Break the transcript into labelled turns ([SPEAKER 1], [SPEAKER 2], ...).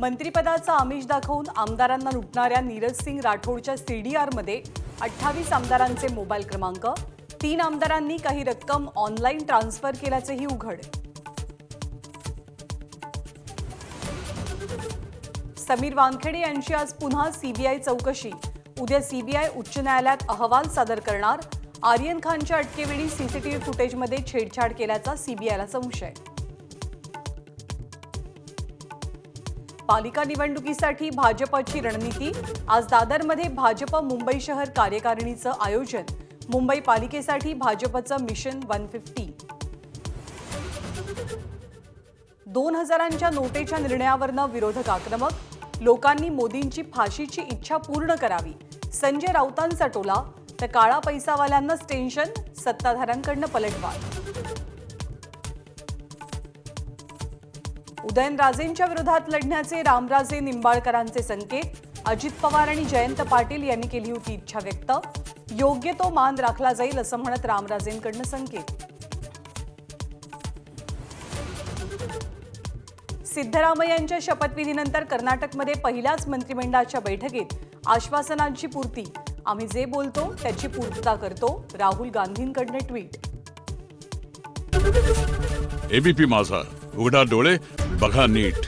[SPEAKER 1] मंत्रिपदाचा आमिष दाखवून आमदारांना लुटणाऱ्या नीरज सिंग राठोडच्या सीडीआरमध्ये अठ्ठावीस आमदारांचे मोबाईल क्रमांक तीन आमदारांनी काही रक्कम ऑनलाईन ट्रान्सफर केल्याचेही उघड. समीर वानखेडे यांची आज पुन्हा सीबीआय चौकशी. उद्या सीबीआय उच्च न्यायालयात अहवाल सादर करणार. आर्यन खानच्या अटकेवेळी सीसीटीव्ही फुटेजमध्ये छेडछाड केल्याचा सीबीआयला संशय. पालिका निवडणुकीसाठी भाजपची रणनीती? आज दादरमध्ये भाजप मुंबई शहर कार्यकारिणीचं आयोजन. मुंबई पालिकेसाठी भाजपचं मिशन वन फिफ्टी. दोन हजारांच्या नोटेच्या निर्णयावरनं विरोधक आक्रमक. लोकांनी मोदींची फाशीची इच्छा पूर्ण करावी. संजय राऊतांचा टोला. तर काळा पैसावाल्यांनाच टेन्शन सत्ताधाऱ्यांकडनं पलटवार. उदयनराजेंच्या विरोधात लढण्याचे रामराजे निंबाळकरांचे संकेत. अजित पवार आणि जयंत पाटील यांनी केली होती इच्छा व्यक्त. योग्य तो मान राखला जाईल असं म्हणत रामराजेंकडनं संकेत. सिद्धरामय्यांच्या शपथविधीनंतर कर्नाटकमध्ये पहिल्याच मंत्रिमंडळाच्या बैठकीत आश्वासनांची पूर्ती. आम्ही जे बोलतो त्याची पूर्तता करतो राहुल गांधींकडनं ट्विट.
[SPEAKER 2] एबीपी माझा. उघडा डोळे बघा नीट.